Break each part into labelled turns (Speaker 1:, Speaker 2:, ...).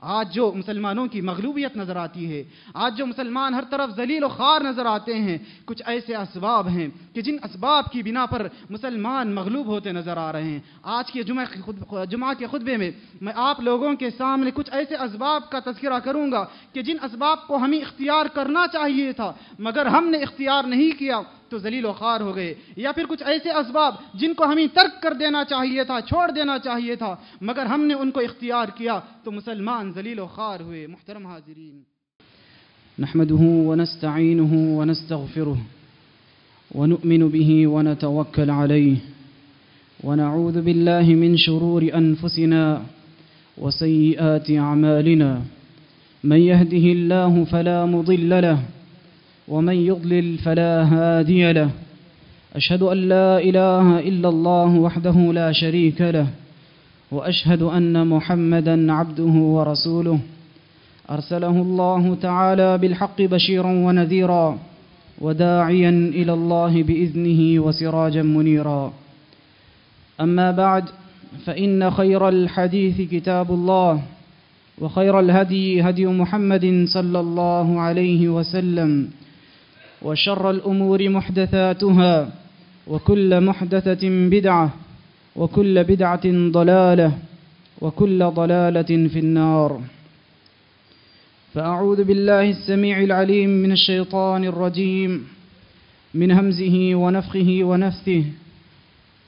Speaker 1: آج جو مسلمانوں کی مغلوبیت نظر آتی ہے، آج جو مسلمان ہر طرف ذلیل و خار نظر آتے ہیں، کچھ ایسے اسباب ہیں کہ جن اسباب کی بنا پر مسلمان مغلوب ہوتے نظر آ رہے ہیں۔ آج کے جمعہ جمعہ کے خطبے میں میں آپ لوگوں کے سامنے کچھ ایسے اسباب کا تذکرہ کروں گا کہ جن اسباب کو ہمیں اختیار کرنا چاہیے تھا، مگر ہم نے اختیار نہیں کیا۔ تو ذلیل و خوار ہو گئے، یا پھر کچھ ایسے اسباب جن کو ہمیں ترک کر دینا چاہیے تھا، چھوڑ دینا چاہیے تھا، مگر ہم نے ان کو اختیار کیا تو مسلمان ذلیل و خوار ہوئے، محترم حاضرین۔
Speaker 2: نحمده ونستعينه ونستغفره ونؤمن به ونتوكل عليه ونعوذ بالله من شرور أنفسنا وسيئات أعمالنا من يهده الله فلا مضل له ومن يضلل فلا هادي له. أشهد أن لا إله إلا الله وحده لا شريك له. وأشهد أن محمدا عبده ورسوله. أرسله الله تعالى بالحق بشيرا ونذيرا وداعيا إلى الله بإذنه وسراجا منيرا. أما بعد فإن خير الحديث كتاب الله وخير الهدي هدي محمد صلى الله عليه وسلم. وشر الأمور محدثاتها وكل محدثة بدعة وكل بدعة ضلالة وكل ضلالة في النار. فأعوذ بالله السميع العليم من الشيطان الرجيم من همزه ونفخه ونفثه.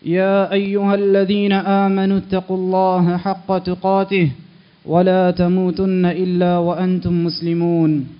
Speaker 2: يا أيها الذين آمنوا اتقوا الله حق تقاته ولا تموتن إلا وأنتم مسلمون.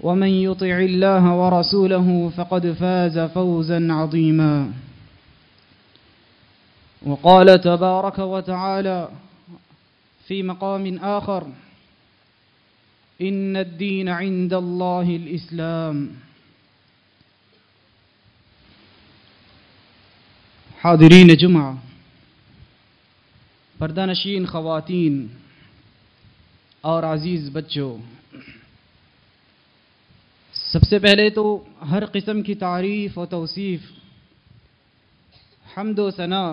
Speaker 2: ومن يطع الله ورسوله فقد فاز فوزا عظيما. وقال تبارك وتعالى في مقام آخر إن الدين عند الله الإسلام. حاضرین جمعہ پردہ نشین خواتین اور عزیز بچوں سب سے پہلے تو ہر قسم کی تعریف و توصیف، حمد و ثناء،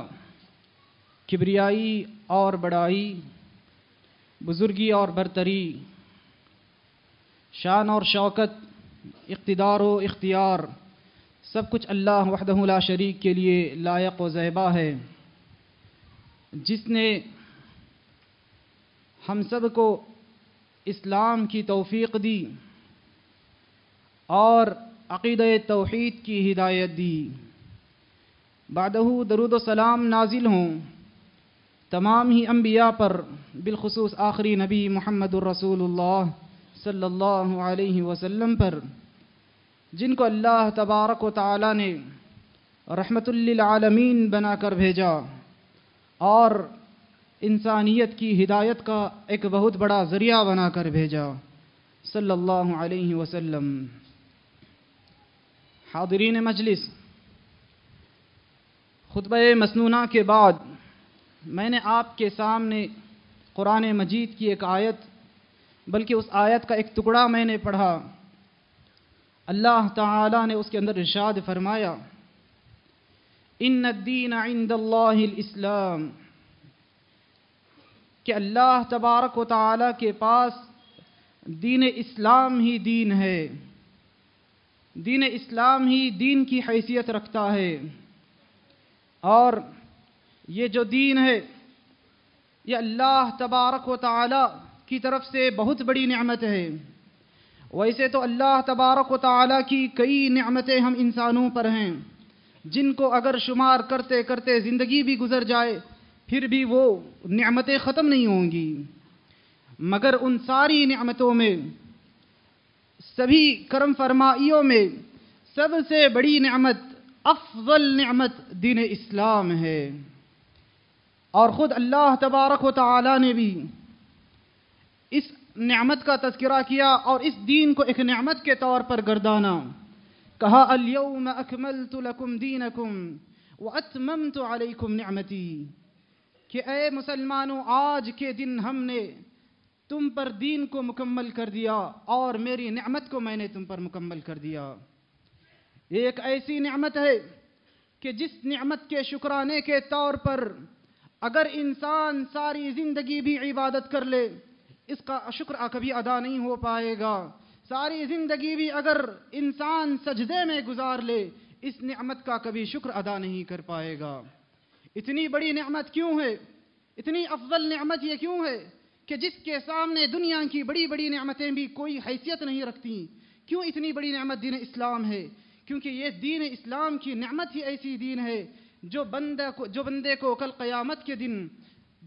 Speaker 2: کبریائی اور بڑائی، بزرگی اور برتری، شان اور شوکت، اقتدار و اختیار، سب کچھ اللہ وحدہ لا شریک کے لیے لائق و زیبہ ہے۔ جس نے ہم سب کو اسلام کی توفیق دی اور عقید توحید کی ہدایت دی۔ بعدہ درود و سلام نازل ہوں تمام ہی انبیاء پر، بالخصوص آخری نبی محمد الرسول اللہ صلی اللہ علیہ وسلم پر، جن کو اللہ تبارک و تعالی نے رحمت للعالمین بنا کر بھیجا اور انسانیت کی ہدایت کا ایک بہت بڑا ذریعہ بنا کر بھیجا، صلی اللہ علیہ وسلم۔ حاضرین مجلس، خطبہ مسنونہ کے بعد میں نے آپ کے سامنے قرآن مجید کی ایک آیت، بلکہ اس آیت کا ایک ٹکڑا میں نے پڑھا۔ اللہ تعالی نے اس کے اندر ارشاد فرمایا، ان الدین عند اللہ الاسلام کہ اللہ تبارک و تعالی کے پاس دین اسلام ہی دین ہے۔ دین اسلام ہی دین کی حیثیت رکھتا ہے۔ اور یہ جو دین ہے، یہ اللہ تبارک و تعالی کی طرف سے بہت بڑی نعمت ہے۔ ویسے تو اللہ تبارک و تعالی کی کئی نعمتیں ہم انسانوں پر ہیں۔ جن کو اگر شمار کرتے کرتے زندگی بھی گزر جائے، پھر بھی وہ نعمتیں ختم نہیں ہوں گی۔ مگر ان ساری نعمتوں میں سبھی کرم فرمائیوں میں سب سے بڑی نعمت، افضل نعمت دین اسلام ہے۔ اور خود اللہ تبارک و تعالی نے بھی اس نعمت کا تذکرہ کیا اور اس دین کو ایک نعمت کے طور پر گردانا۔ کہا الیوم اکملت لکم دینکم واتممت علیکم نعمتی کہ اے مسلمانوں، آج کے دن ہم نے تم پر دین کو مکمل کر دیا اور میری نعمت کو میں نے تم پر مکمل کر دیا۔ ایک ایسی نعمت ہے کہ جس نعمت کے شکرانے کے طور پر اگر انسان ساری زندگی بھی عبادت کر لے، اس کا شکر کبھی ادا نہیں ہو پائے گا۔ ساری زندگی بھی اگر انسان سجدے میں گزار لے، اس نعمت کا کبھی شکر ادا نہیں کر پائے گا۔ اتنی بڑی نعمت کیوں ہے؟ اتنی افضل نعمت یہ کیوں ہے؟ کہ جس کے سامنے دنیا کی بڑی بڑی نعمتیں بھی کوئی حیثیت نہیں رکھتی، کیوں اتنی بڑی نعمت دین اسلام ہے؟ کیونکہ یہ دین اسلام کی نعمت ہی ایسی دین ہے جو بندہ کو جو بندے کو کل قیامت کے دن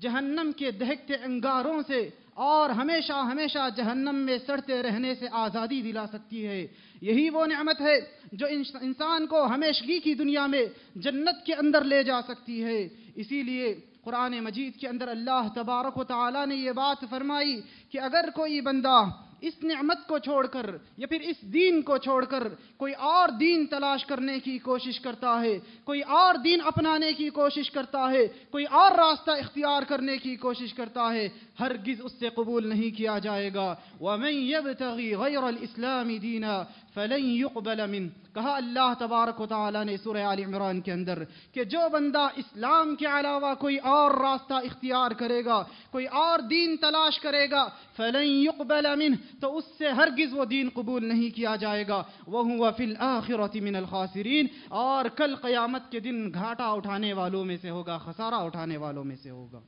Speaker 2: جہنم کے دہکتے انگاروں سے اور ہمیشہ ہمیشہ جہنم میں سڑتے رہنے سے آزادی دلا سکتی ہے۔ یہی وہ نعمت ہے جو انسان کو ہمیشگی کی دنیا میں جنت کے اندر لے جا سکتی ہے۔ اسی لیے قرآن مجید کے اندر اللہ تبارک و تعالی نے یہ بات فرمائی کہ اگر کوئی بندہ اس نعمت کو چھوڑ کر یا پھر اس دین کو چھوڑ کر کوئی اور دین تلاش کرنے کی کوشش کرتا ہے، کوئی اور دین اپنانے کی کوشش کرتا ہے، کوئی اور راستہ اختیار کرنے کی کوشش کرتا ہے، ہرگز اس سے قبول نہیں کیا جائے گا۔ وَمَن يَبْتَغِي غَيْرَ الْإِسْلَامِ دِينًا فَلَن يُقْبَلَ مِن کہا اللہ تبارک و تعالی نے سورہ آل عمران کے اندر کہ جو بندہ اسلام کے علاوہ کوئی اور راستہ اختیار کرے گا، کوئی اور دین تلاش کرے گا، فَلَن يُقْبَلَ مِن تو اس سے ہرگز وہ دین قبول نہیں کیا جائے گا۔ وَهُوَ فِي الْآخِرَةِ مِنَ الْخَاسِرِينَ۔ اور کل قیامت کے دن گھاٹا اٹھانے والوں میں سے ہوگا، خسارہ اٹھانے والوں میں سے ہوگا۔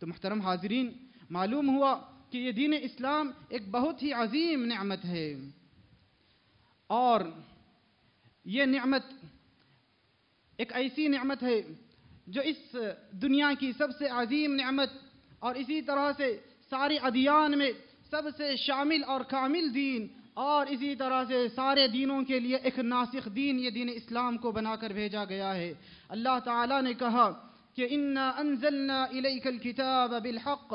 Speaker 2: تو محترم حاضرین، معلوم ہوا کہ یہ دین اسلام ایک بہت ہی عظیم نعمت ہے۔ اور یہ نعمت ایک ایسی نعمت ہے جو اس دنیا کی سب سے عظیم نعمت اور اسی طرح سے ساری ادیان میں سب سے شامل اور کامل دین اور اسی طرح سے سارے دینوں کے لیے ایک ناسخ دین یہ دین اسلام کو بنا کر بھیجا گیا ہے۔ اللہ تعالیٰ نے کہا کہ انا انزلنا الیک الكتاب بالحق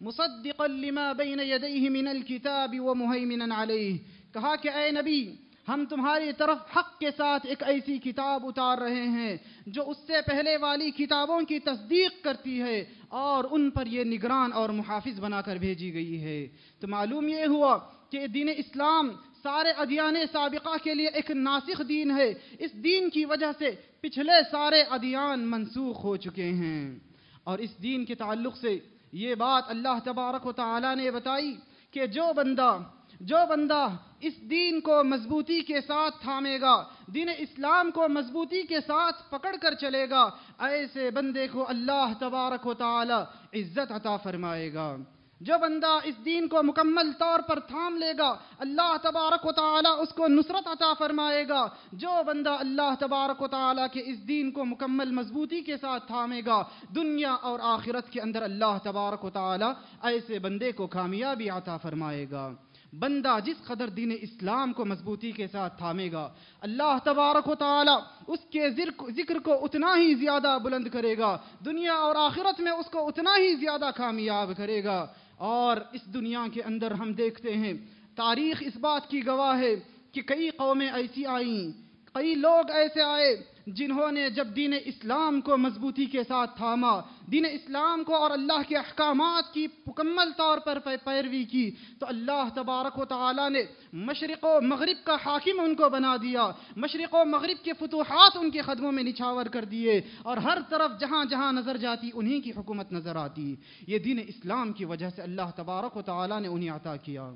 Speaker 2: مصدقا لما بین یدیہ من الكتاب ومہیمنا علیہ کہا کہ اے نبی، ہم تمہاری طرف حق کے ساتھ ایک ایسی کتاب اتار رہے ہیں جو اس سے پہلے والی کتابوں کی تصدیق کرتی ہے اور ان پر یہ نگران اور محافظ بنا کر بھیجی گئی ہے۔ تو معلوم یہ ہوا کہ دین اسلام سارے ادیان سابقہ کے لیے ایک ناسخ دین ہے۔ اس دین کی وجہ سے پچھلے سارے ادیان منسوخ ہو چکے ہیں۔ اور اس دین کے تعلق سے یہ بات اللہ تبارک و تعالی نے بتائی کہ جو بندہ جو بندہ اس دین کو مضبوطی کے ساتھ تھامے گا، دین اسلام کو مضبوطی کے ساتھ پکڑ کر چلے گا، ایسے بندے کو اللہ تبارک و تعالی عزت عطا فرمائے گا۔ جو بندہ اس دین کو مکمل طور پر تھام لے گا، اللہ تبارک و تعالی اس کو نصرت عطا فرمائے گا۔ جو بندہ اللہ تبارک و تعالی کے اس دین کو مکمل مضبوطی کے ساتھ تھامے گا، دنیا اور آخرت کے اندر اللہ تبارک و تعالی ایسے بندے کو کامیابی عطا فرمائے گا۔ بندہ جس قدر دین اسلام کو مضبوطی کے ساتھ تھامے گا، اللہ تبارک و تعالی اس کے ذکر کو اتنا ہی زیادہ بلند کرے گا، دنیا اور آخرت میں اس کو اتنا ہی زیادہ کامیاب کرے گا۔ اور اس دنیا کے اندر ہم دیکھتے ہیں، تاریخ اس بات کی گواہ ہے کہ کئی قومیں ایسی آئیں، کئی لوگ ایسے آئے جنہوں نے جب دین اسلام کو مضبوطی کے ساتھ تھاما، دین اسلام کو اور اللہ کے احکامات کی مکمل طور پر پیروی کی، تو اللہ تبارک و تعالی نے مشرق و مغرب کا حاکم ان کو بنا دیا۔ مشرق و مغرب کے فتوحات ان کے قدموں میں نچھاور کر دیے اور ہر طرف جہاں جہاں نظر جاتی، انہی کی حکومت نظر آتی۔ یہ دین اسلام کی وجہ سے اللہ تبارک و تعالی نے انہیں عطا کیا۔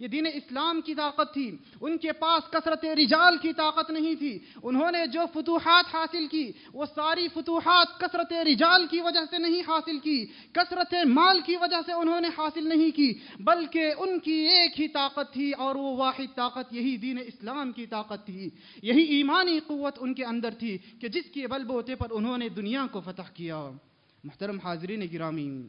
Speaker 2: یہ دین اسلام کی طاقت تھی۔ ان کے پاس کثرت رجال کی طاقت نہیں تھی۔ انہوں نے جو فتوحات حاصل کی، وہ ساری فتوحات کثرت رجال کی وجہ سے نہیں حاصل کی۔ کثرت مال کی وجہ سے انہوں نے حاصل نہیں کی، بلکہ ان کی ایک ہی طاقت تھی اور وہ واحد طاقت، یہی دین اسلام کی طاقت تھی۔ یہی ایمانی قوت ان کے اندر تھی کہ جس کے بل بوتے پر انہوں نے دنیا کو فتح کیا۔ محترم حاضرین گرامی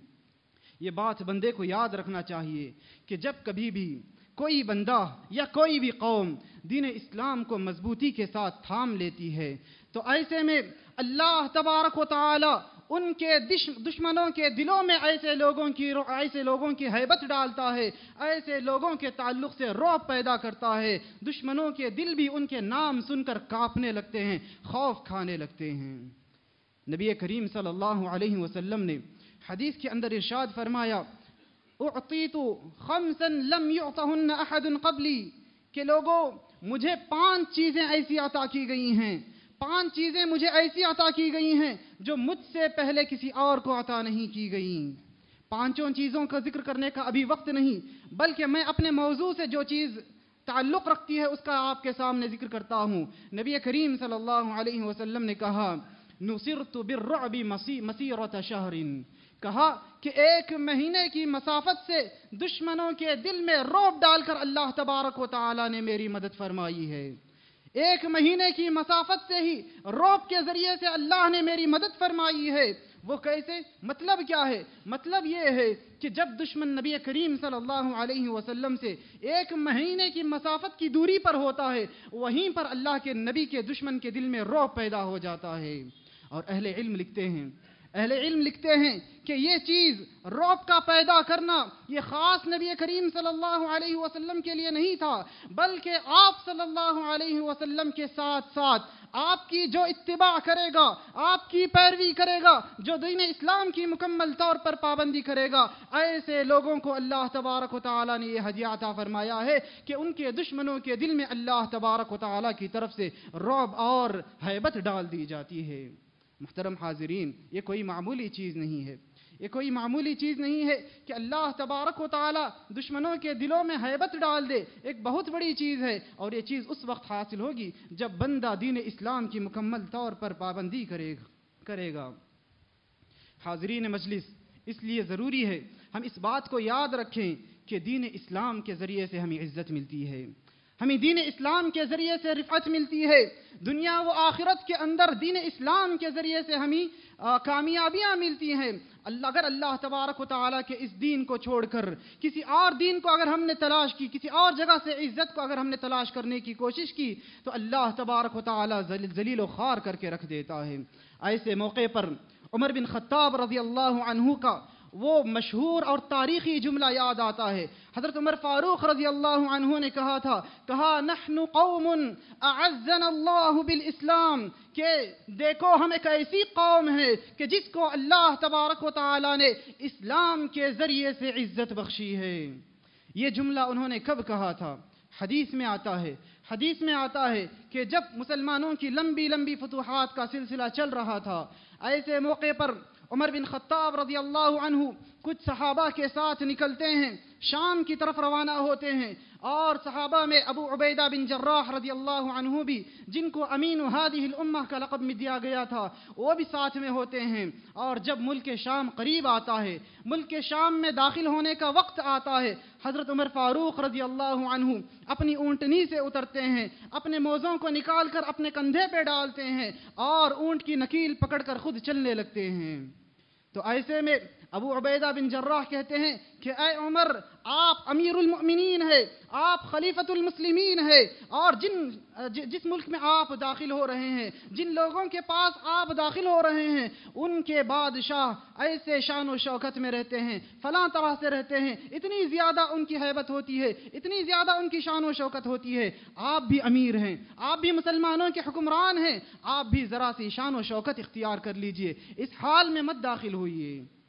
Speaker 2: یہ بات بندے کو یاد رکھنا چاہیے کہ جب کبھی بھی کوئی بندہ یا کوئی بھی قوم دین اسلام کو مضبوطی کے ساتھ تھام لیتی ہے، تو ایسے میں اللہ تبارک و تعالی
Speaker 1: ان کے دشمنوں کے دلوں میں ایسے لوگوں کی ایسے لوگوں کی حیبت ڈالتا ہے، ایسے لوگوں کے تعلق سے روب پیدا کرتا ہے، دشمنوں کے دل بھی ان کے نام سن کر کاپنے لگتے ہیں، خوف کھانے لگتے ہیں۔ نبی کریم صلی اللہ علیہ وسلم نے حدیث کے اندر ارشاد فرمایا اعطیت خمسا لم يعطهن احد قبلی. کہ لوگوں مجھے پانچ چیزیں ایسی عطا کی گئی ہیں، پانچ چیزیں مجھے ایسی عطا کی گئی ہیں جو مجھ سے پہلے کسی اور کو عطا نہیں کی گئیں پانچوں چیزوں کا ذکر کرنے کا ابھی وقت نہیں، بلکہ میں اپنے موضوع سے جو چیز تعلق رکھتی ہے، اس کا آپ کے سامنے ذکر کرتا ہوں۔ نبی کریم صلی اللہ علیہ وسلم نے کہا، نصرت بالرعب مسیرت شہر. کہا کہ ایک مہینے کی مسافت سے دشمنوں کے دل میں روب ڈال کر اللہ تبارک و تعالی نے میری مدد فرمائی ہے۔ ایک مہینے کی مسافت سے ہی روب کے ذریعے سے اللہ نے میری مدد فرمائی ہے۔ وہ کیسے؟ مطلب کیا ہے؟ مطلب یہ ہے کہ جب دشمن نبی کریم صلی اللہ علیہ وسلم سے ایک مہینے کی مسافت کی دوری پر ہوتا ہے، وہیں پر اللہ کے نبی کے دشمن کے دل میں روب پیدا ہو جاتا ہے۔ اور اہل علم لکھتے ہیں اہل علم لکھتے ہیں کہ یہ چیز روب کا پیدا کرنا یہ خاص نبی کریم صلی اللہ علیہ وسلم کے لیے نہیں تھا، بلکہ آپ صلی اللہ علیہ وسلم کے ساتھ ساتھ آپ کی جو اتباع کرے گا، آپ کی پیروی کرے گا، جو دین اسلام کی مکمل طور پر پابندی کرے گا، ایسے لوگوں کو اللہ تبارک و تعالیٰ نے یہ حجی عطا فرمایا ہے کہ ان کے دشمنوں کے دل میں اللہ تبارک و تعالیٰ کی طرف سے روب اور حیبت ڈال دی جاتی ہے۔ محترم حاضرین، یہ کوئی معمولی چیز نہیں ہے۔ یہ کوئی معمولی چیز نہیں ہے کہ اللہ تبارک و تعالی دشمنوں کے دلوں میں حیبت ڈال دے۔ ایک بہت بڑی چیز ہے اور یہ چیز اس وقت حاصل ہوگی جب بندہ دین اسلام کی مکمل طور پر پابندی کرے گا کرے گا۔ حاضرین مجلس، اس لیے ضروری ہے ہم اس بات کو یاد رکھیں کہ دین اسلام کے ذریعے سے ہمیں عزت ملتی ہے۔ ہمیں دین اسلام کے ذریعے سے رفعت ملتی ہے۔ دنیا و آخرت کے اندر دین اسلام کے ذریعے سے ہمیں کامیابیاں ملتی ہیں۔ اللہ، اگر اللہ تبارک و تعالیٰ کے اس دین کو چھوڑ کر، کسی اور دین کو اگر ہم نے تلاش کی، کسی اور جگہ سے عزت کو اگر ہم نے تلاش کرنے کی کوشش کی، تو اللہ تبارک و تعالیٰ ذلیل و خار کر کے رکھ دیتا ہے۔ ایسے موقع پر عمر بن خطاب رضی اللہ عنہ کا وہ مشہور اور تاریخی جملہ یاد آتا ہے۔ حضرت عمر فاروق رضی اللہ عنہ نے کہا تھا، کہا، نحن قوم اعزنا اللہ بالاسلام کہ دیکھو، ہم ایک ایسی قوم ہے کہ جس کو اللہ تبارک و تعالی نے اسلام کے ذریعے سے عزت بخشی ہے۔ یہ جملہ انہوں نے کب کہا تھا؟ حدیث میں آتا ہے۔ حدیث میں آتا ہے کہ جب مسلمانوں کی لمبی لمبی فتوحات کا سلسلہ چل رہا تھا، ایسے موقع پر عمر بن خطاب رضی اللہ عنہ کچھ صحابہ کے ساتھ نکلتے ہیں، شام کی طرف روانہ ہوتے ہیں۔ اور صحابہ میں ابو عبیدہ بن جراح رضی اللہ عنہ بھی، جن کو امین هذه الامہ کا لقب میں دیا گیا تھا، وہ بھی ساتھ میں ہوتے ہیں۔ اور جب ملک شام قریب آتا ہے، ملک شام میں داخل ہونے کا وقت آتا ہے، حضرت عمر فاروق رضی اللہ عنہ اپنی اونٹنی سے اترتے ہیں، اپنے موزوں کو نکال کر اپنے کندھے پہ ڈالتے ہیں، اور اونٹ کی نکیل پکڑ کر خود چلنے لگتے ہیں۔ تو ایسے میں ابو عبیدہ بن جراح کہتے ہیں کہ اے عمر، آپ امیر المؤمنین ہے آپ خلیفت المسلمین ہے اور جن، جس ملک میں آپ داخل ہو رہے ہیں، جن لوگوں کے پاس آپ داخل ہو رہے ہیں، ان کے بادشاہ ایسے شان و شوکت میں رہتے ہیں، فلاں طرح سے رہتے ہیں، اتنی زیادہ ان کی حیبت ہوتی ہے، اتنی زیادہ ان کی شان و شوکت ہوتی ہے، آپ بھی امیر ہیں، آپ بھی مسلمانوں کے حکمران ہیں، آپ بھی ذرا سی شان و شوکت اختیار کر لیجیے، اس حال میں مت داخل ہوئیے۔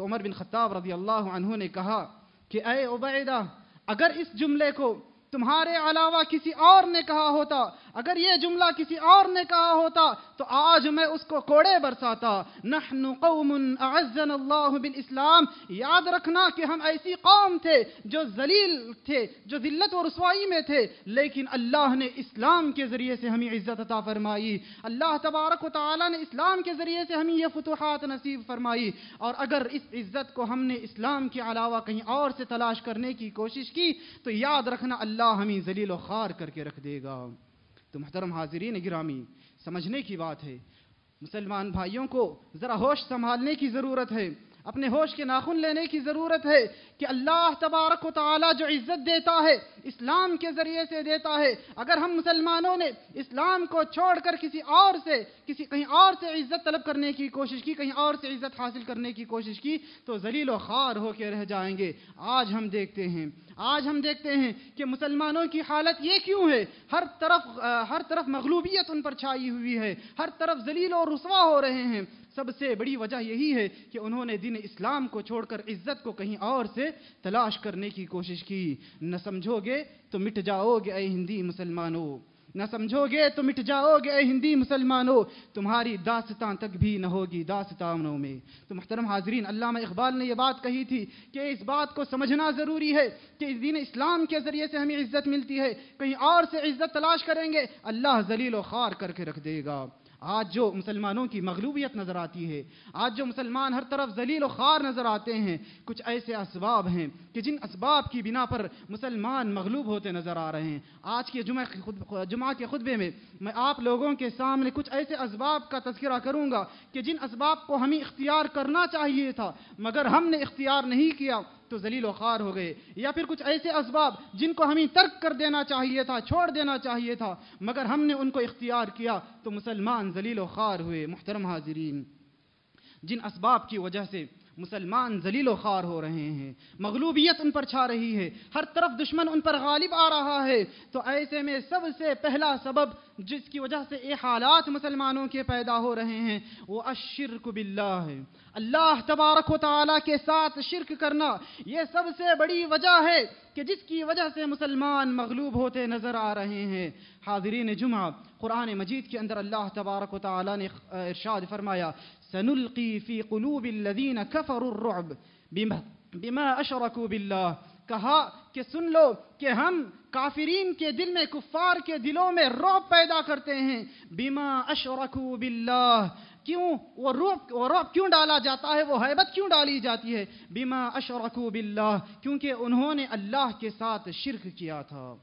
Speaker 1: تو عمر بن خطاب رضی اللہ عنہ نے کہا کہ اے عبیدہ، اگر اس جملے کو تمہارے علاوہ کسی اور نے کہا ہوتا، اگر یہ جملہ کسی اور نے کہا ہوتا، تو آج میں اس کو کوڑے برساتا۔ نحن قوم اعزن اللہ بالاسلام۔ یاد رکھنا کہ ہم ایسی قوم تھے جو ذلیل تھے، جو ذلت و رسوائی میں تھے، لیکن اللہ نے اسلام کے ذریعے سے ہمیں عزت عطا فرمائی۔ اللہ تبارک و تعالی نے اسلام کے ذریعے سے ہمیں یہ فتوحات نصیب فرمائی۔ اور اگر اس عزت کو ہم نے اسلام کے علاوہ کہیں اور سے تلاش کرنے کی کوشش کی، تو یاد رکھنا اللہ ہمیں ذلیل و خار کر کے رکھ دے گا۔ تو محترم حاضرین گرامی، سمجھنے کی بات ہے، مسلمان بھائیوں کو ذرا ہوش سنبھالنے کی ضرورت ہے۔ اپنے ہوش کے ناخن لینے کی ضرورت ہے کہ اللہ تبارک و تعالی جو عزت دیتا ہے، اسلام کے ذریعے سے دیتا ہے۔ اگر ہم مسلمانوں نے اسلام کو چھوڑ کر کسی اور سے، کسی کہیں اور سے عزت طلب کرنے کی کوشش کی، کہیں اور سے عزت حاصل کرنے کی کوشش کی، تو ذلیل و خار ہو کے رہ جائیں گے۔ آج ہم دیکھتے ہیں، آج ہم دیکھتے ہیں کہ مسلمانوں کی حالت یہ کیوں ہے؟ ہر طرف ہر طرف مغلوبیت ان پر چھائی ہوئی ہے۔ ہر طرف ذلیل و رسوا ہو رہے ہیں۔ سب سے بڑی وجہ یہی ہے کہ انہوں نے دین اسلام کو چھوڑ کر عزت کو کہیں اور سے تلاش کرنے کی کوشش کی۔ نہ سمجھو گے تو مٹ جاؤ گے اے ہندی مسلمانوں نہ سمجھو گے تو مٹ جاؤ گے اے ہندی مسلمانوں تمہاری داستان تک بھی نہ ہوگی داستانوں میں۔ تو محترم حاضرین، علامہ اقبال نے یہ بات کہی تھی کہ اس بات کو سمجھنا ضروری ہے کہ اس دین اسلام کے ذریعے سے ہمیں عزت ملتی ہے۔ کہیں اور سے عزت تلاش کریں گے، اللہ ذلیل و خار کر کے رکھ دے گا۔ آج جو مسلمانوں کی مغلوبیت نظر آتی ہے، آج جو مسلمان ہر طرف ذلیل و خار نظر آتے ہیں، کچھ ایسے اسباب ہیں کہ جن اسباب کی بنا پر مسلمان مغلوب ہوتے نظر آ رہے ہیں۔ آج کے جمعہ جمعہ کے خطبے میں میں آپ لوگوں کے سامنے کچھ ایسے اسباب کا تذکرہ کروں گا کہ جن اسباب کو ہمیں اختیار کرنا چاہیے تھا، مگر ہم نے اختیار نہیں کیا۔ تو ذلیل و خوار ہو گئے، یا پھر کچھ ایسے اسباب جن کو ہمیں ترک کر دینا چاہیے تھا، چھوڑ دینا چاہیے تھا، مگر ہم نے ان کو اختیار کیا تو مسلمان ذلیل و خوار ہوئے، محترم حاضرین۔ جن اسباب کی وجہ سے مسلمان ذلیل و خوار ہو رہے ہیں، مغلوبیت ان پر چھا رہی ہے، ہر طرف دشمن ان پر غالب آ رہا ہے، تو ایسے میں سب سے پہلا سبب جس کی وجہ سے یہ حالات مسلمانوں کے پیدا ہو رہے ہیں، وہ اشرک باللہ ہے۔ اللہ تبارک و تعالیٰ کے ساتھ شرک کرنا، یہ سب سے بڑی وجہ ہے کہ جس کی وجہ سے مسلمان مغلوب ہوتے نظر آ رہے ہیں۔ حاضرین جمعہ، قرآن مجید کے اندر اللہ تبارک و تعالیٰ نے ارشاد فرمایا، سنلقی فی قلوب الذین کفروا الرعب بما اشرکوا باللہ۔ کہا کہ سن لو کہ ہم کافرین کے دل میں، کفار کے دلوں میں روب پیدا کرتے ہیں۔ بما اشرکوا باللہ کیوں؟ وہ روب وہ روب کیوں ڈالا جاتا ہے؟ وہ حیبت کیوں ڈالی جاتی ہے؟ بما اشرکوا باللہ کیونکہ انہوں نے اللہ کے ساتھ شرک کیا تھا۔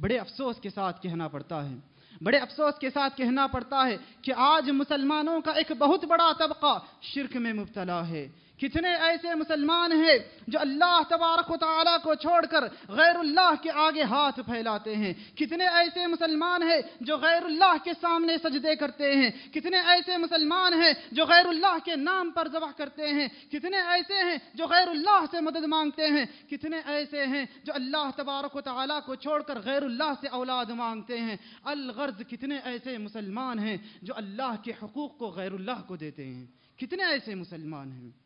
Speaker 1: بڑے افسوس کے ساتھ کہنا پڑتا ہے۔ بڑے افسوس کے ساتھ کہنا پڑتا ہے کہ آج مسلمانوں کا ایک بہت بڑا طبقہ شرک میں مبتلا ہے۔ کتنے ایسے مسلمان ہیں جو اللہ تبارک و تعالیٰ کو چھوڑ کر غیر اللہ کے آگے ہاتھ پھیلاتے ہیں؟ کتنے ایسے مسلمان ہیں جو غیر اللہ کے سامنے سجدے کرتے ہیں؟ کتنے ایسے مسلمان ہیں جو غیر اللہ کے نام پر ذبح کرتے ہیں؟ کتنے ایسے ہیں جو غیر اللہ سے مدد مانگتے ہیں؟ کتنے ایسے ہیں جو اللہ تبارک و تعالیٰ کو چھوڑ کر غیر اللہ سے اولاد مانگتے ہیں؟ الغرض کتنے ایسے مسلمان ہیں جو اللہ کے حقوق کو غیر اللہ کو دیتے ہیں؟ کتنے ایسے مسلمان ہیں؟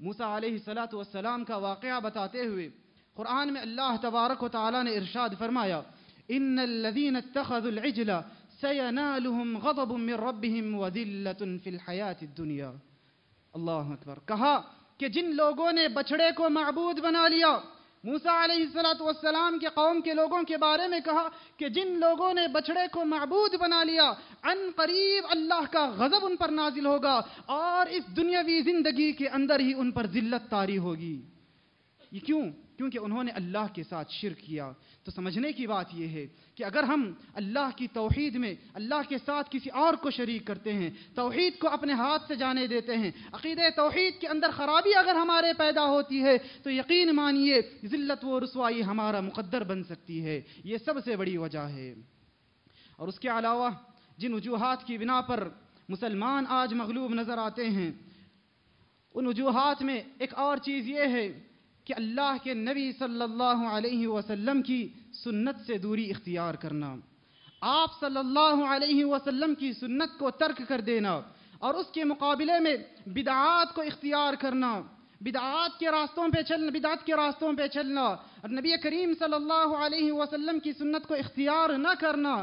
Speaker 1: موسا علیہ صلاۃ والسلام کا واقعہ بتاتے ہوئے قرآن میں اللہ تبارک و تعالیٰ نے ارشاد فرمایا ان الذين اتخذوا العجل سينالهم غضب من ربهم وذلة في الحياة الدنيا. اللہ اکبر۔ کہا کہ جن لوگوں نے بچڑے کو معبود بنا لیا موسا علیہ السلاۃ والسلام کے قوم کے لوگوں کے بارے میں کہا کہ جن لوگوں نے بچڑے کو معبود بنا لیا، ان قریب اللہ کا غضب ان پر نازل ہوگا اور اس دنیاوی زندگی کے اندر ہی ان پر ذلت تاری ہوگی۔ یہ کیوں؟ کیونکہ انہوں نے اللہ کے ساتھ شرک کیا۔ تو سمجھنے کی بات یہ ہے کہ اگر ہم اللہ کی توحید میں اللہ کے ساتھ کسی اور کو شریک کرتے ہیں، توحید کو اپنے ہاتھ سے جانے دیتے ہیں عقید توحید کے اندر خرابی اگر ہمارے پیدا ہوتی ہے، تو یقین مانیے ذلت و رسوائی ہمارا مقدر بن سکتی ہے۔ یہ سب سے بڑی وجہ ہے۔ اور اس کے علاوہ جن وجوہات کی بنا پر مسلمان آج مغلوب نظر آتے ہیں، ان وجوہات میں ایک اور چیز یہ ہے کہ اللہ کے نبی صلی اللہ علیہ وسلم کی سنت سے دوری اختیار کرنا، آپ صلی اللہ علیہ وسلم کی سنت کو ترک کر دینا اور اس کے مقابلے میں بدعات کو اختیار کرنا، بدعات کے راستوں پہ چلنا بدعات کے راستوں پہ چلنا اور نبی کریم صلی اللہ علیہ وسلم کی سنت کو اختیار نہ کرنا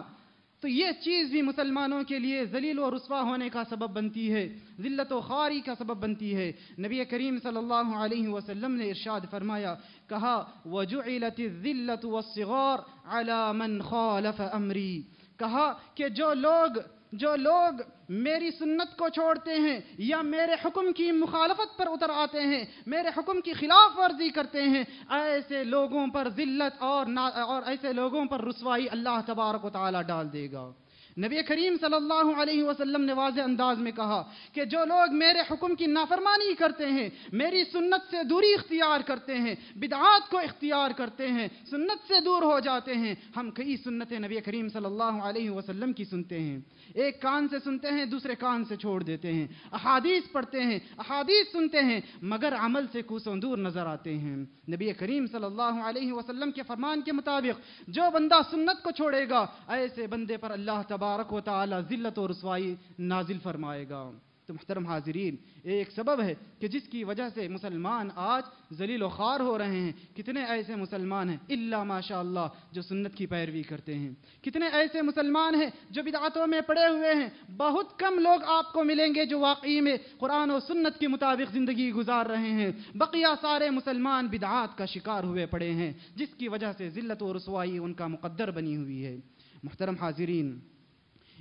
Speaker 1: تو یہ چیز بھی مسلمانوں کے لیے ذلیل و رسوا ہونے کا سبب بنتی ہے، ذلت و خاری کا سبب بنتی ہے۔ نبی کریم صلی اللہ علیہ وسلم نے ارشاد فرمایا، کہا، وجعلت الذلت والصغار على من خالف امری۔ کہا کہ جو لوگ جو لوگ میری سنت کو چھوڑتے ہیں یا میرے حکم کی مخالفت پر اتر آتے ہیں، میرے حکم کی خلاف ورزی کرتے ہیں، ایسے لوگوں پر ذلت اور اور ایسے لوگوں پر رسوائی اللہ تبارک و تعالی ڈال دے گا۔ نبی کریم صلی اللہ علیہ وسلم نے واضح انداز میں کہا کہ جو لوگ میرے حکم کی نافرمانی کرتے ہیں، میری سنت سے دوری اختیار کرتے ہیں، بدعات کو اختیار کرتے ہیں، سنت سے دور ہو جاتے ہیں، ہم کئی سنتیں نبی کریم صلی اللہ علیہ وسلم کی سنتے ہیں۔ ایک کان سے سنتے ہیں، دوسرے کان سے چھوڑ دیتے ہیں۔ احادیث پڑھتے ہیں، احادیث سنتے ہیں، مگر عمل سے کوسوں دور نظر آتے ہیں۔ نبی کریم صلی اللہ علیہ وسلم کے فرمان کے مطابق، جو بندہ سنت کو چھوڑے گا، ایسے بندے پر اللہ تبارک و تعالی ذلت و رسوائی نازل فرمائے گا۔ تو محترم حاضرین ایک سبب ہے کہ جس کی وجہ سے مسلمان آج ذلیل و خوار ہو رہے ہیں۔ کتنے ایسے مسلمان ہیں اللہ ماشاء اللہ جو سنت کی پیروی کرتے ہیں۔ کتنے ایسے مسلمان ہیں جو بدعاتوں میں پڑے ہوئے ہیں۔ بہت کم لوگ آپ کو ملیں گے جو واقعی میں قرآن و سنت کے مطابق زندگی گزار رہے ہیں۔ بقیہ سارے مسلمان بدعات کا شکار ہوئے پڑے ہیں، جس کی وجہ سے ذلت و رسوائی ان کا مقدر بنی ہوئی ہے۔ محترم حاضرین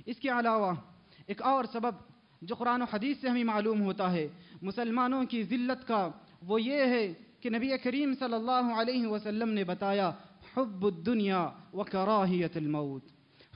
Speaker 1: اس کے علاوہ ایک اور سبب جو قرآن و حدیث سے ہمیں معلوم ہوتا ہے، مسلمانوں کی ذلت کا، وہ یہ ہے کہ نبی کریم صلی اللہ علیہ وسلم نے بتایا، حب الدنیا و کراہیت الموت.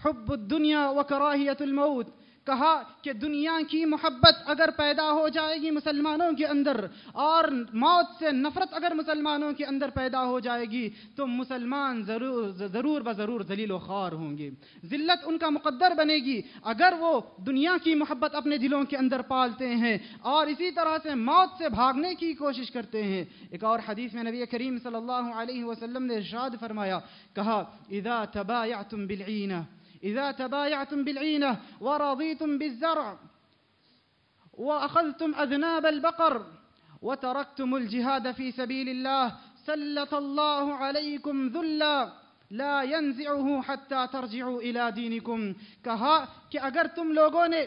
Speaker 1: حب الدنیا و کراہیت الموت کہا کہ دنیا کی محبت اگر پیدا ہو جائے گی مسلمانوں کے اندر اور موت سے نفرت اگر مسلمانوں کے اندر پیدا ہو جائے گی، تو مسلمان ضرور ضرور بضرور ذلیل و خوار ہوں گے۔ ذلت ان کا مقدر بنے گی اگر وہ دنیا کی محبت اپنے دلوں کے اندر پالتے ہیں اور اسی طرح سے موت سے بھاگنے کی کوشش کرتے ہیں۔ ایک اور حدیث میں نبی کریم صلی اللہ علیہ وسلم نے ارشاد فرمایا، کہا، اذا تبایعتم بالعینہ إذا تبايعتم بالعينة ورضيتم بالزرع وأخذتم أذناب البقر وتركتم الجهاد في سبيل الله سلط الله عليكم ذلا لا ينزعه حتى ترجعوا إلى دينكم. کہا کہ اگر تم لوگوں نے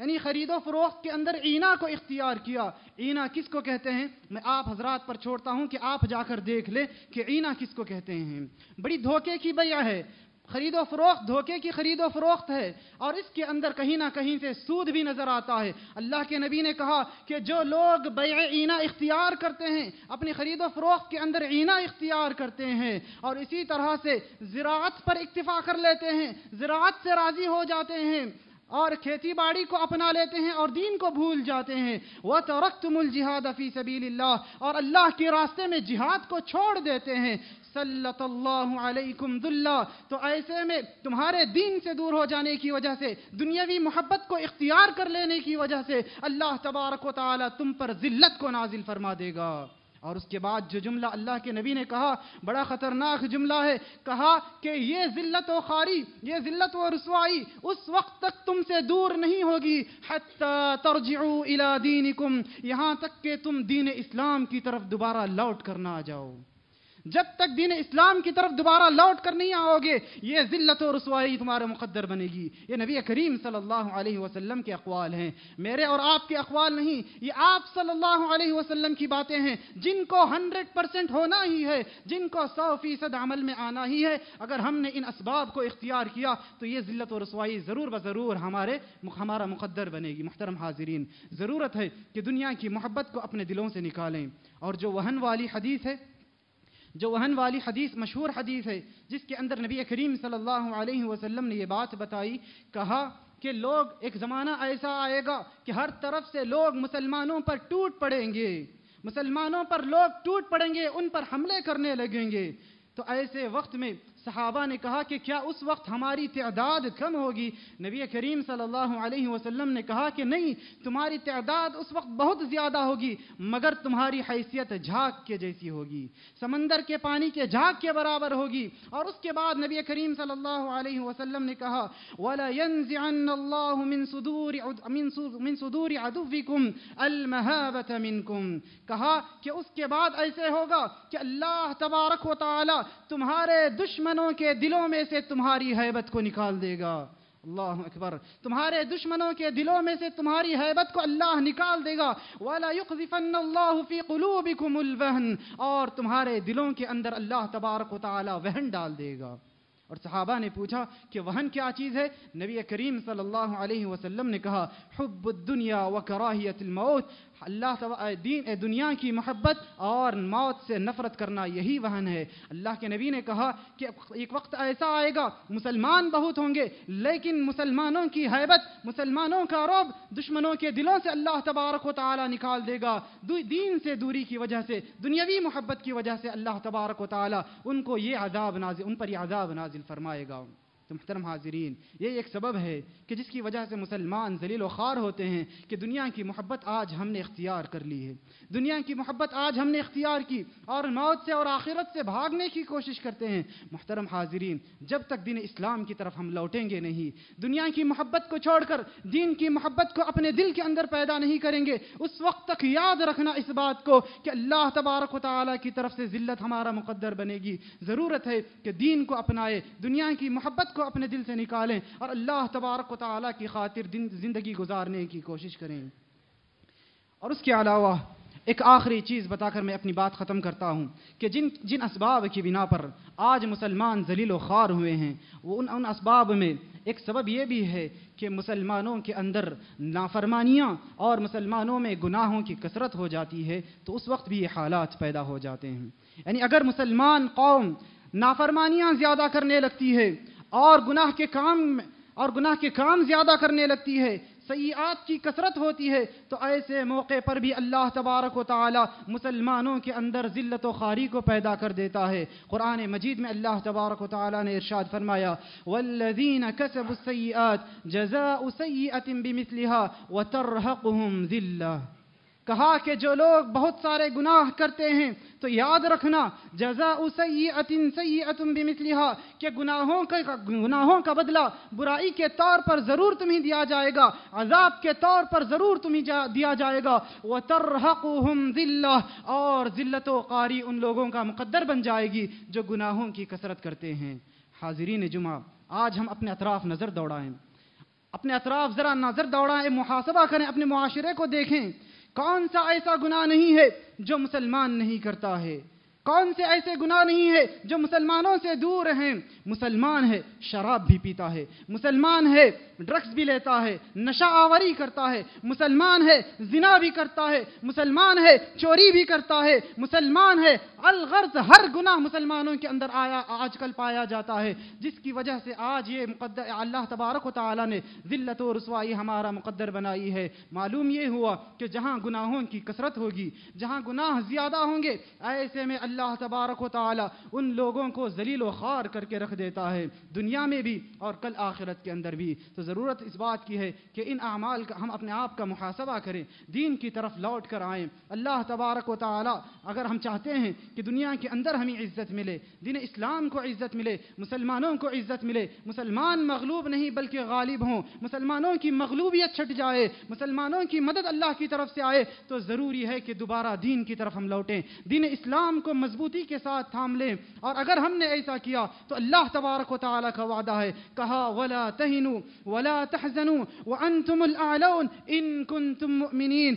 Speaker 1: یعنی خرید و فروخت کے اندر اینا کو اختیار کیا۔ اینا کس کو کہتے ہیں؟ میں آپ حضرات پر چھوڑتا ہوں کہ آپ جا کر دیکھ لیں کہ اینا کس کو کہتے ہیں۔ بڑی دھوکے کی بیع ہے۔ خرید و فروخت، دھوکے کی خرید و فروخت ہے۔ اور اس کے اندر کہیں نہ کہیں سے سود بھی نظر آتا ہے۔ اللہ کے نبی نے کہا کہ جو لوگ بیع اینا اختیار کرتے ہیں، اپنی خرید و فروخت کے اندر اینا اختیار کرتے ہیں اور اسی طرح سے زراعت پر اکتفا کر لیتے ہیں، زراعت سے راضی ہو جاتے ہیں۔ اور کھیتی باڑی کو اپنا لیتے ہیں اور دین کو بھول جاتے ہیں۔ وہ تو رخت الجہاد فی سبیل اللہ اور اللہ کے راستے میں جہاد کو چھوڑ دیتے ہیں۔ صلت اللہ علیکم دلہ تو ایسے میں تمہارے دین سے دور ہو جانے کی وجہ سے، دنیاوی محبت کو اختیار کر لینے کی وجہ سے اللہ تبارک و تعالی تم پر ذلت کو نازل فرما دے گا۔ اور اس کے بعد جو جملہ اللہ کے نبی نے کہا، بڑا خطرناک جملہ ہے، کہا کہ یہ ذلت و خاری، یہ ذلت و رسوائی اس وقت تک تم سے دور نہیں ہوگی، حتی ترجعو الى دینکم، یہاں تک کہ تم دین اسلام کی طرف دوبارہ لوٹ کرنا آ جاؤ۔ جب تک دین اسلام کی طرف دوبارہ لوٹ کر نہیں آؤ گے، یہ ذلت و رسوائی تمہارے مقدر بنے گی۔ یہ نبی کریم صلی اللہ علیہ وسلم کے اقوال ہیں۔ میرے اور آپ کے اقوال نہیں، یہ آپ صلی اللہ علیہ وسلم کی باتیں ہیں۔ جن کو ہنڈریڈ پرسنٹ ہونا ہی ہے، جن کو سو فیصد عمل میں آنا ہی ہے۔ اگر ہم نے ان اسباب کو اختیار کیا، تو یہ ذلت و رسوائی ضرور بضرور ہمارے ہمارا مقدر بنے گی۔ محترم حاضرین، ضرورت ہے کہ دنیا کی محبت کو اپنے دلوں سے نکالیں۔ اور جو وہن والی حدیث ہے جو وہن والی حدیث، مشہور حدیث ہے، جس کے اندر نبی کریم صلی اللہ علیہ وسلم نے یہ بات بتائی، کہا کہ لوگ ایک زمانہ ایسا آئے گا کہ ہر طرف سے لوگ مسلمانوں پر ٹوٹ پڑیں گے۔ مسلمانوں پر لوگ ٹوٹ پڑیں گے، ان پر حملے کرنے لگیں گے۔ تو ایسے وقت میں صحابہ نے کہا کہ کیا اس وقت ہماری تعداد کم ہوگی؟ نبی کریم صلی اللہ علیہ وسلم نے کہا کہ نہیں، تمہاری تعداد اس وقت بہت زیادہ ہوگی، مگر تمہاری حیثیت جھاگ کے جیسی ہوگی، سمندر کے پانی کے جھاگ کے برابر ہوگی۔ اور اس کے بعد نبی کریم صلی اللہ علیہ وسلم نے کہا، وَلَا يَنزِعَنَّ اللَّهُ مِن صُدُورِ من صدور عدوكم منكم کہا کہ اس کے بعد ایسے ہوگا کہ اللہ تبارک و تعالی تمہارے دشمن دشمنوں کے دلوں میں سے تمہاری حیبت کو نکال دے گا۔ اللہ اکبر۔ تمہارے دشمنوں کے دلوں میں سے تمہاری حیبت کو اللہ نکال دے گا۔ وَلَا يُقْذِفَنَّ اللَّهُ فِي قُلُوبِكُمُ الْوَهْنِ۔ اور تمہارے دلوں کے اندر اللہ تبارک و تعالی وہن ڈال دے گا۔ اور صحابہ نے پوچھا کہ وہن کیا چیز ہے؟ نبی کریم صلی اللہ علیہ وسلم نے کہا، حب الدنیا و کراہیت الموت۔ اللہ دین دنیا کی محبت اور موت سے نفرت کرنا یہی وہن ہے۔ اللہ کے نبی نے کہا کہ ایک وقت ایسا آئے گا، مسلمان بہت ہوں گے، لیکن مسلمانوں کی حیبت، مسلمانوں کا روب دشمنوں کے دلوں سے اللہ تبارک و تعالی نکال دے گا۔ دین سے دوری کی وجہ سے، دنیاوی محبت کی وجہ سے اللہ تبارک و تعالی ان کو یہ عذاب نازل، ان پر یہ عذاب نازل فرمائے گا۔ تو محترم حاضرین، یہ ایک سبب ہے کہ جس کی وجہ سے مسلمان ذلیل و خوار ہوتے ہیں کہ دنیا کی محبت آج ہم نے اختیار کر لی ہے۔ دنیا کی محبت آج ہم نے اختیار کی اور موت سے اور آخرت سے بھاگنے کی کوشش کرتے ہیں۔ محترم حاضرین، جب تک دین اسلام کی طرف ہم لوٹیں گے نہیں، دنیا کی محبت کو چھوڑ کر دین کی محبت کو اپنے دل کے اندر پیدا نہیں کریں گے، اس وقت تک یاد رکھنا اس بات کو کہ اللہ تبارک و تعالیٰ کی طرف سے ذلت ہمارا مقدر بنے گی۔ ضرورت ہے کہ دین کو اپنائے، دنیا کی محبت کو کو اپنے دل سے نکالیں اور اللہ تبارک و تعالیٰ کی خاطر زندگی گزارنے کی کوشش کریں۔ اور اس کے علاوہ ایک آخری چیز بتا کر میں اپنی بات ختم کرتا ہوں کہ جن جن اسباب کی بنا پر آج مسلمان ذلیل و خوار ہوئے ہیں، وہ ان ان اسباب میں ایک سبب یہ بھی ہے کہ مسلمانوں کے اندر نافرمانیاں اور مسلمانوں میں گناہوں کی کثرت ہو جاتی ہے، تو اس وقت بھی یہ حالات پیدا ہو جاتے ہیں۔ یعنی اگر مسلمان قوم نافرمانیاں زیادہ کرنے لگتی ہے اور گناہ کے کام اور گناہ کے کام زیادہ کرنے لگتی ہے، سیئات کی کثرت ہوتی ہے، تو ایسے موقع پر بھی اللہ تبارک و تعالی مسلمانوں کے اندر ذلت و خاری کو پیدا کر دیتا ہے۔ قرآن مجید میں اللہ تبارک و تعالی نے ارشاد فرمایا، والذین کسبوا السیئات جزاء سیئة بمثلها وترهقهم ذلہ کہا کہ جو لوگ بہت سارے گناہ کرتے ہیں، تو یاد رکھنا، جزاء سیئۃ سیئۃ بمثلها کہ گناہوں کا گناہوں کا بدلہ برائی کے طور پر ضرور تمہیں دیا جائے گا، عذاب کے طور پر ضرور تمہیں جا دیا جائے گا۔ وترهقهم ذلہ اور ذلت و قاری ان لوگوں کا مقدر بن جائے گی جو گناہوں کی کثرت کرتے ہیں۔ حاضرین جمعہ، آج ہم اپنے اطراف نظر دوڑائیں۔ اپنے اطراف ذرا نظر دوڑائیں، محاسبہ کریں، اپنے معاشرے کو دیکھیں۔ کون سا ایسا گناہ نہیں ہے جو مسلمان نہیں کرتا ہے؟ کون سے ایسے گناہ نہیں ہے جو مسلمانوں سے دور ہیں؟ مسلمان ہے، شراب بھی پیتا ہے۔ مسلمان ہے ڈرگس بھی لیتا ہے، نشہ آوری کرتا ہے، مسلمان ہے، زنا بھی کرتا ہے، مسلمان ہے، چوری بھی کرتا ہے، مسلمان ہے۔ الغرض ہر گناہ مسلمانوں کے اندر آیا، آج کل پایا جاتا ہے۔ جس کی وجہ سے آج یہ مقدر اللہ تبارک و تعالی نے ذلت و رسوائی ہمارا مقدر بنائی ہے۔ معلوم یہ ہوا کہ جہاں گناہوں کی کثرت ہوگی، جہاں گناہ زیادہ ہوں گے، ایسے میں اللہ تبارک و تعالی ان لوگوں کو ذلیل و خوار کر کے رکھ دیتا ہے۔ دنیا میں بھی اور کل آخرت کے اندر بھی۔ تو ضرورت اس بات کی ہے کہ ان اعمال کا ہم اپنے آپ کا محاسبہ کریں، دین کی طرف لوٹ کر آئیں۔ اللہ تبارک و تعالی اگر ہم چاہتے ہیں کہ دنیا کے اندر ہمیں عزت ملے، دین اسلام کو عزت ملے، مسلمانوں کو عزت ملے، مسلمان مغلوب نہیں بلکہ غالب ہوں، مسلمانوں کی مغلوبیت چھٹ جائے، مسلمانوں کی مدد اللہ کی طرف سے آئے، تو ضروری ہے کہ دوبارہ دین کی طرف ہم لوٹیں۔ دین اسلام کو مضبوطی کے ساتھ تھام لیں۔ اور اگر ہم نے ایسا کیا، تو اللہ تبارک و تعالی کا وعدہ ہے۔ کہا، ولا تہنوا ولا تحزنوا وأنتم الاعلون ان كنتم مؤمنين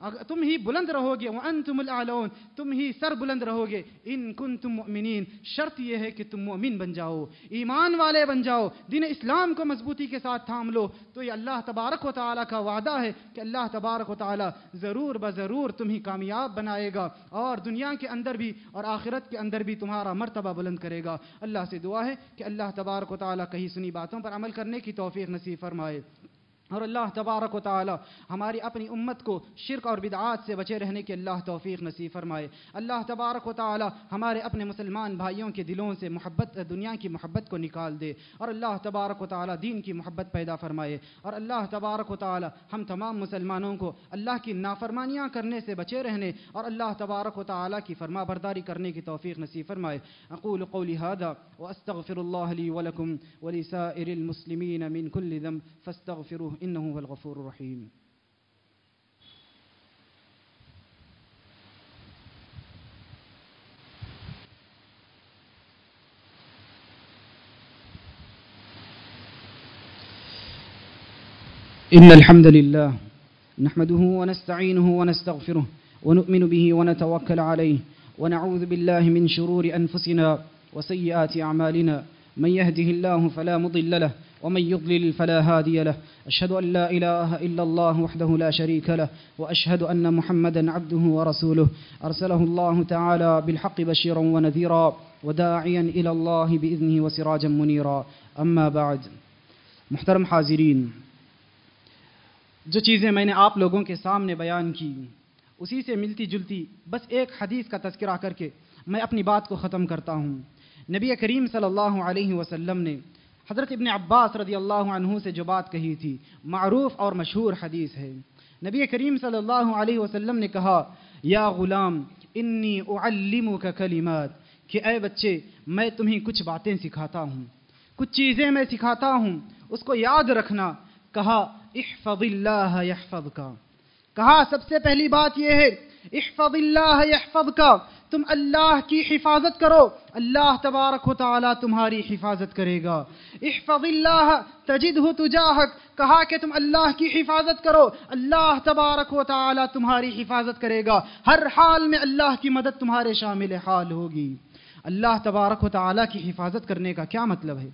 Speaker 1: اگر تم ہی بلند رہو گے وانتم الاعلون، تم ہی سر بلند رہو گے ان کنتم مؤمنین، شرط یہ ہے کہ تم مؤمن بن جاؤ، ایمان والے بن جاؤ، دین اسلام کو مضبوطی کے ساتھ تھام لو۔ تو یہ اللہ تبارک و تعالی کا وعدہ ہے کہ اللہ تبارک و تعالی ضرور بضرور تمہیں کامیاب بنائے گا اور دنیا کے اندر بھی اور آخرت کے اندر بھی تمہارا مرتبہ بلند کرے گا۔ اللہ سے دعا ہے کہ اللہ تبارک و تعالی کہیں سنی باتوں پر عمل کرنے کی توفیق نصیب فرمائے۔ اور اللہ تبارک و تعالی ہماری اپنی امت کو شرک اور بدعات سے بچے رہنے کے اللہ توفیق نصیب فرمائے۔ اللہ تبارک و تعالی ہمارے اپنے مسلمان بھائیوں کے دلوں سے محبت، دنیا کی محبت کو نکال دے اور اللہ تبارک و تعالی دین کی محبت پیدا فرمائے۔ اور اللہ تبارک و تعالی ہم تمام مسلمانوں کو اللہ کی نافرمانیاں کرنے سے بچے رہنے اور اللہ تبارک و تعالی کی فرما برداری کرنے کی توفیق نصیب فرمائے۔ اقول قولی هذا واستغفر الله لي ولكم ولسائر المسلمين من كل ذنب فاستغفروه إنه هو الغفور الرحيم. إن الحمد لله نحمده ونستعينه ونستغفره ونؤمن به ونتوكل عليه ونعوذ بالله من شرور أنفسنا وسيئات أعمالنا. من يهده الله فلا مضل له
Speaker 2: ومن يضلل فلا هادي له. أشهد أن لا إله إلا الله وحده لا شريك له، وأشهد أن محمدا عبده ورسوله. أرسله الله تعالى بالحق بشيرا ونذيرا، وداعيا إلى الله بإذنه وسراجا منيرا. أما بعد، محترم حاضرین، جو چیزیں میں نے آپ لوگوں کے سامنے بیان کی، اسی سے ملتی جلتی بس ایک حدیث کا تذکرہ کر کے میں اپنی بات کو ختم کرتا ہوں۔ نبی کریم صلی اللہ علیہ وسلم نے حضرت ابن عباس رضی اللہ عنہ سے جو بات کہی تھی، معروف اور مشہور حدیث ہے۔ نبی کریم صلی اللہ علیہ وسلم نے کہا، یا غلام، انی اعلمک کلمات، کہ اے بچے، میں تمہیں کچھ باتیں سکھاتا ہوں۔ کچھ چیزیں میں سکھاتا ہوں، اس کو یاد رکھنا۔ کہا، احفظ اللہ یحفظ کا کہا، سب سے پہلی بات یہ ہے، احفظ اللہ یحفظ کا تم اللہ کی حفاظت کرو۔ اللہ تبارک و تعالی تمہاری حفاظت کرے گا۔ احفظ اللہ تجدہ تجاہک، کہا کہ تم اللہ کی حفاظت کرو۔ اللہ تبارک و تعالی تمہاری حفاظت کرے گا۔ ہر حال میں اللہ کی مدد تمہارے شامل حال ہوگی۔ اللہ تبارک و تعالی کی حفاظت کرنے کا کیا مطلب ہے؟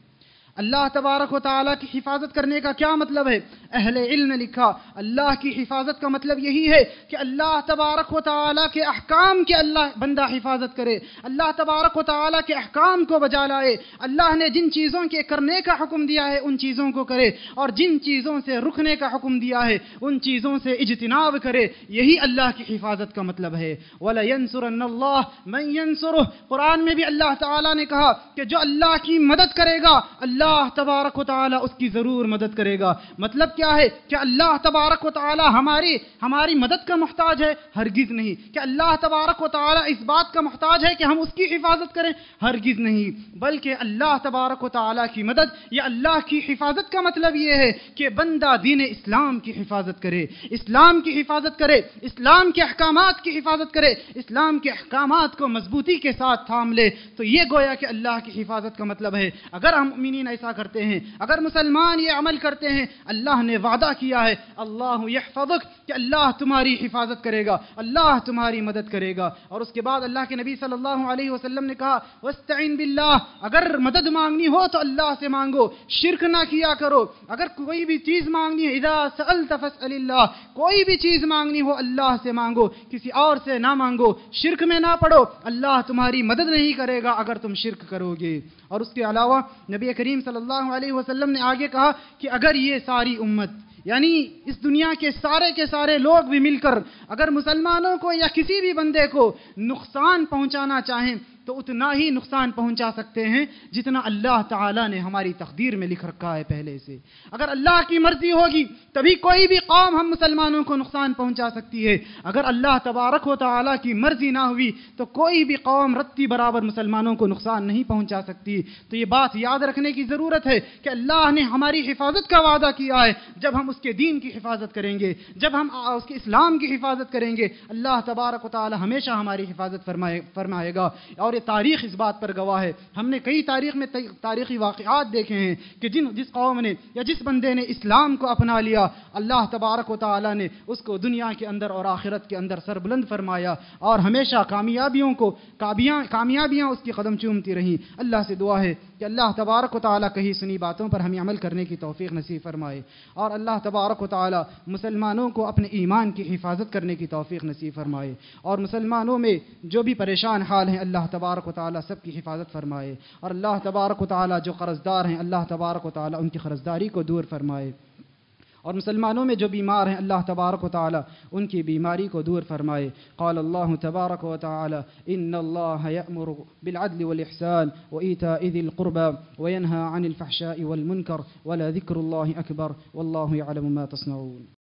Speaker 2: اللہ تبارک و تعالیٰ کی حفاظت کرنے کا کیا مطلب ہے؟ اہل علم نے لکھا، اللہ کی حفاظت کا مطلب یہی ہے کہ اللہ تبارک و تعالیٰ کے احکام کے اللہ بندہ حفاظت کرے۔ اللہ تبارک و تعالیٰ کے احکام کو بجا لائے۔ اللہ نے جن چیزوں کے کرنے کا حکم دیا ہے، ان چیزوں کو کرے۔ اور جن چیزوں سے رکنے کا حکم دیا ہے، ان چیزوں سے اجتناب کرے۔ یہی اللہ کی حفاظت کا مطلب ہے۔ وَلَيَنْصُرَنَّ اللَّهِ مَنْ يَنْصُرُهُ۔ قرآن میں بھی اللہ تعالیٰ نے کہا کہ جو اللہ کی مدد کرے گا، اللہ اللہ تبارک و تعالی اس کی ضرور مدد کرے گا۔ مطلب کیا ہے کہ اللہ تبارک و تعالی ہماری ہماری مدد کا محتاج ہے؟ ہرگز نہیں۔ کہ اللہ تبارک و تعالی اس بات کا محتاج ہے کہ ہم اس کی حفاظت کریں؟ ہرگز نہیں۔ بلکہ اللہ تبارک و تعالی کی مدد یا اللہ کی حفاظت کا مطلب یہ ہے کہ بندہ دین اسلام کی حفاظت کرے۔ اسلام کی حفاظت کرے۔ اسلام کے احکامات کی حفاظت کرے۔ اسلام کے احکامات کو مضبوطی کے ساتھ تھام لے۔ تو یہ گویا کہ اللہ کی حفاظت کا مطلب ہے۔ اگر ہم امینین ایسا کرتے ہیں۔ اگر مسلمان یہ عمل کرتے ہیں، اللہ نے وعدہ کیا ہے، اللہ یحفظک کہ اللہ تمہاری حفاظت کرے گا، اللہ تمہاری مدد کرے گا۔ اور اس کے بعد اللہ کے نبی صلی اللہ علیہ وسلم نے کہا وستعین باللہ اگر مدد مانگنی ہو تو اللہ سے مانگو، شرک نہ کیا کرو۔ اگر کوئی بھی چیز مانگنی ہے، اذا سألت فاسأل اللہ کوئی بھی چیز مانگنی ہو، اللہ سے مانگو۔ کسی اور سے نہ مانگو۔ شرک میں نہ پڑو۔ اللہ تمہاری مدد نہیں کرے گا اگر تم شرک کرو گے۔ اور اس کے علاوہ نبی کریم صلی اللہ علیہ وسلم نے آگے کہا کہ اگر یہ ساری امت یعنی اس دنیا کے سارے کے سارے لوگ بھی مل کر اگر مسلمانوں کو یا کسی بھی بندے کو نقصان پہنچانا چاہیں تو اتنا ہی نقصان پہنچا سکتے ہیں جتنا اللہ تعالیٰ نے ہماری تقدیر میں لکھ رکھا ہے پہلے سے۔ اگر اللہ کی مرضی ہوگی، تبھی کوئی بھی قوم ہم مسلمانوں کو نقصان پہنچا سکتی ہے۔ اگر اللہ تبارک و تعالیٰ کی مرضی نہ ہوئی، تو کوئی بھی قوم رتی برابر مسلمانوں کو نقصان نہیں پہنچا سکتی۔ تو یہ بات یاد رکھنے کی ضرورت ہے کہ اللہ نے ہماری حفاظت کا وعدہ کیا ہے۔ جب ہم اس کے دین کی حفاظت کریں گے، جب ہم اس کے اسلام کی حفاظت کریں گے، اللہ تبارک و تعالیٰ ہمیشہ ہماری حفاظت فرمائے فرمائے گا۔ اور تاریخ اس بات پر گواہ ہے۔ ہم نے کئی تاریخ میں تاریخی واقعات دیکھے ہیں کہ جن جس قوم نے یا جس بندے نے اسلام کو اپنا لیا، اللہ تبارک و تعالیٰ نے اس کو دنیا کے اندر اور آخرت کے اندر سربلند فرمایا اور ہمیشہ کامیابیوں کو کامیابیاں اس کی قدم چومتی رہیں۔ اللہ سے دعا ہے کہ اللہ تبارک و تعالیٰ کہیں سنی باتوں پر ہمیں عمل کرنے کی توفیق نصیب فرمائے اور اللہ تبارک و تعالیٰ مسلمانوں کو اپنے ایمان کی حفاظت کرنے کی توفیق نصیب فرمائے اور مسلمانوں میں جو بھی پریشان حال ہیں اللہ تبارک و تعالیٰ سب کی حفاظت فرمائے اور اللہ تبارک و تعالیٰ جو قرض دار ہیں اللہ تبارک و تعالیٰ ان کی قرض داری کو دور فرمائے اور مسلمانوں میں جو بیمار ہیں اللہ تبارک و تعالی ان کی بیماری کو دور فرمائے۔ قال اللہ تبارک و تعالی إن اللہ یأمر بالعدل والإحسان وإيتاء ذي القربى وينهى عن الفحشاء والمنكر ولا ذکر الله اکبر والله يعلم ما تصنعون